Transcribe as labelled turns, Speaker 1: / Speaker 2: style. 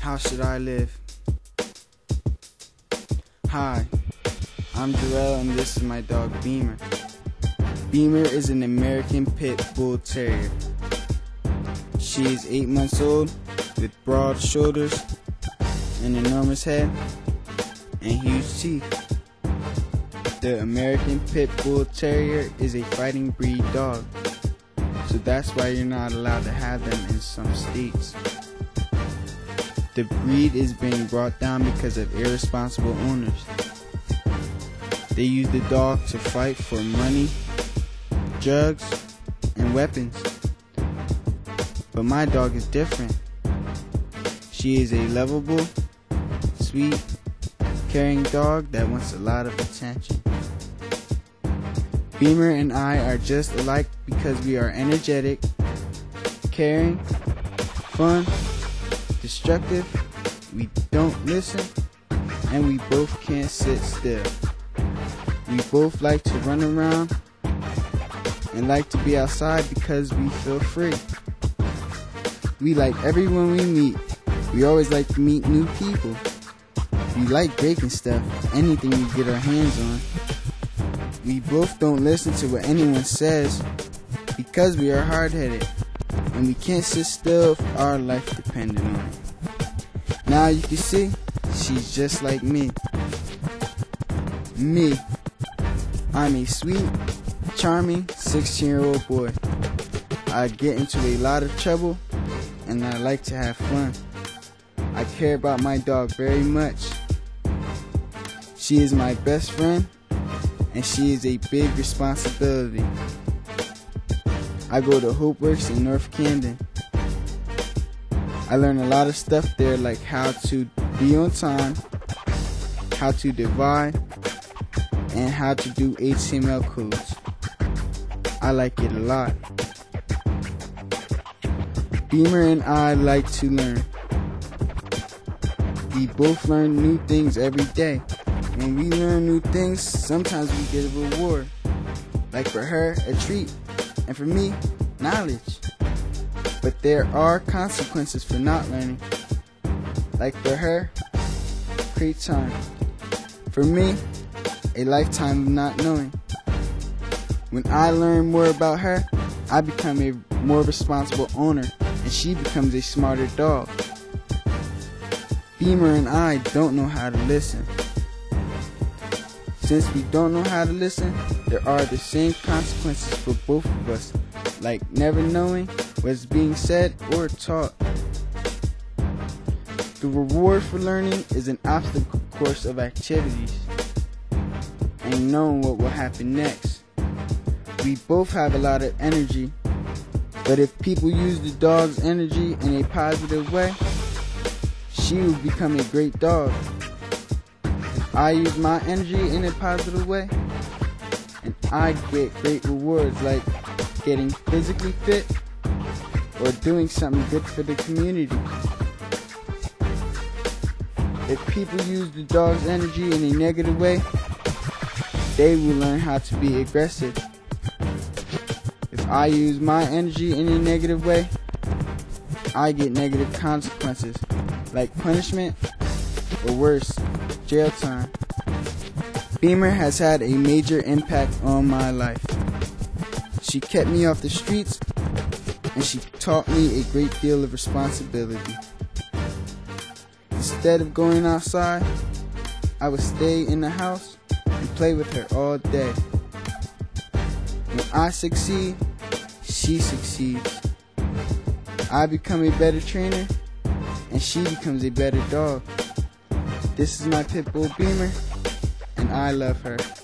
Speaker 1: How should I live? Hi, I'm Gerrall and this is my dog Beamer. Beamer is an American Pit Bull Terrier. She is 8 months old with broad shoulders, an enormous head, and huge teeth. The American Pit Bull Terrier is a fighting breed dog, so that's why you're not allowed to have them in some states. The breed is being brought down because of irresponsible owners. They use the dog to fight for money, drugs, and weapons. But my dog is different. She is a lovable, sweet, caring dog that wants a lot of attention. Beamer and I are just alike because we are energetic, caring, fun, destructive, we don't listen, and we both can't sit still. We both like to run around and like to be outside because we feel free. We like everyone we meet. We always like to meet new people. We like breaking stuff, anything we get our hands on. We both don't listen to what anyone says because we are hard headed and we can't sit still if our life depended on it. Now you can see, she's just like me. Me. I'm a sweet, charming 16 year old boy. I get into a lot of trouble and I like to have fun. I care about my dog very much. She is my best friend and she is a big responsibility. I go to Hopeworks in North Camden. I learn a lot of stuff there, like how to be on time, how to divide, and how to do HTML codes. I like it a lot. Beamer and I like to learn. We both learn new things every day. When we learn new things, sometimes we get a reward. Like for her, a treat, and for me, knowledge. But there are consequences for not learning. Like for her, great time. For me, a lifetime of not knowing. When I learn more about her, I become a more responsible owner and she becomes a smarter dog. Beamer and I don't know how to listen. Since we don't know how to listen, there are the same consequences for both of us, like never knowing what's being said or taught. The reward for learning is an obstacle course of activities and knowing what will happen next. We both have a lot of energy, but if people use the dog's energy in a positive way, she will become a great dog. If I use my energy in a positive way, I get great rewards like getting physically fit or doing something good for the community. If people use the dog's energy in a negative way, they will learn how to be aggressive. If I use my energy in a negative way, I get negative consequences, like punishment or worse, jail time. Beamer has had a major impact on my life. She kept me off the streets and she taught me a great deal of responsibility. Instead of going outside, I would stay in the house and play with her all day. When I succeed, she succeeds. I become a better trainer, and she becomes a better dog. This is my pit bull Beamer, and I love her.